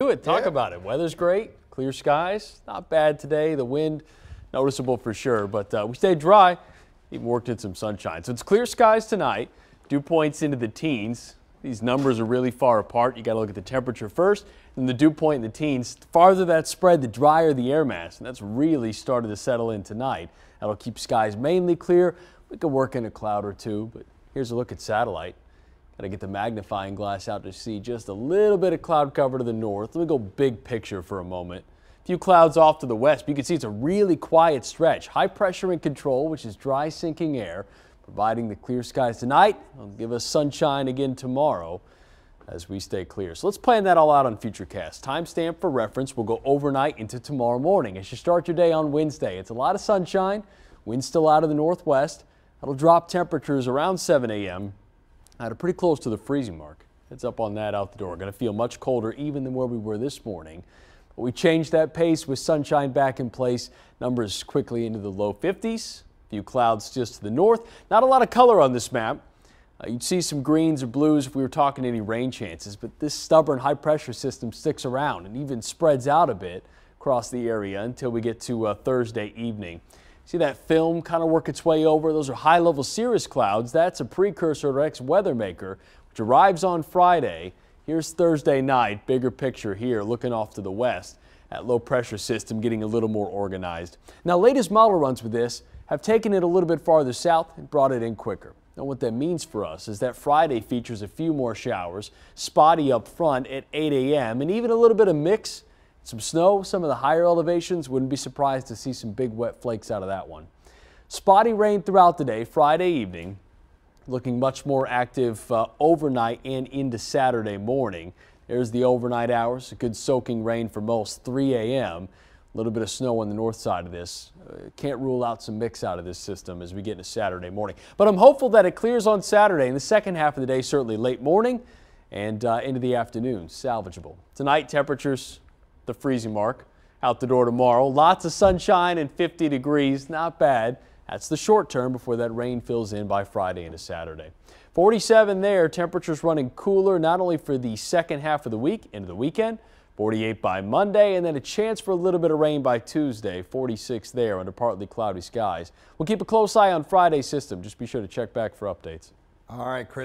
Do it. Talk Yeah. about it. Weather's great. Clear skies. Not bad today. The wind noticeable for sure, but uh, we stayed dry. Even worked in some sunshine. So it's clear skies tonight. Dew points into the teens. These numbers are really far apart. You got to look at the temperature first, and the dew point in the teens. The farther that spread, the drier the air mass, and that's really started to settle in tonight. That'll keep skies mainly clear. We could work in a cloud or two, but here's a look at satellite. Got to get the magnifying glass out to see just a little bit of cloud cover to the north. Let me go big picture for a moment. A few clouds off to the west, but you can see it's a really quiet stretch. High pressure in control, which is dry sinking air, providing the clear skies tonight. It'll give us sunshine again tomorrow as we stay clear. So let's plan that all out on Futurecast. Timestamp for reference will go overnight into tomorrow morning. As you start your day on Wednesday, it's a lot of sunshine, wind still out of the northwest. That'll drop temperatures around 7 a.m at a pretty close to the freezing mark. It's up on that out the door. Going to feel much colder even than where we were this morning. But we changed that pace with sunshine back in place. Numbers quickly into the low 50s. A few clouds just to the north. Not a lot of color on this map. Uh, you'd see some greens or blues if we were talking any rain chances, but this stubborn high pressure system sticks around and even spreads out a bit across the area until we get to uh, Thursday evening. See that film kind of work its way over? Those are high level cirrus clouds. That's a precursor to X weather maker, which arrives on Friday. Here's Thursday night, bigger picture here, looking off to the west. That low pressure system getting a little more organized. Now, latest model runs with this have taken it a little bit farther south and brought it in quicker. Now, what that means for us is that Friday features a few more showers, spotty up front at 8 a.m., and even a little bit of mix some snow, some of the higher elevations, wouldn't be surprised to see some big wet flakes out of that one. Spotty rain throughout the day, Friday evening, looking much more active uh, overnight and into Saturday morning. There's the overnight hours, a good soaking rain for most 3 a.m. A little bit of snow on the north side of this. Uh, can't rule out some mix out of this system as we get into Saturday morning. But I'm hopeful that it clears on Saturday in the second half of the day, certainly late morning and uh, into the afternoon, salvageable. Tonight, temperatures the freezing mark. Out the door tomorrow. Lots of sunshine and 50 degrees. Not bad. That's the short term before that rain fills in by Friday into Saturday. 47 there. Temperatures running cooler not only for the second half of the week into the weekend. 48 by Monday and then a chance for a little bit of rain by Tuesday. 46 there under partly cloudy skies. We'll keep a close eye on Friday's system. Just be sure to check back for updates. All right, Chris.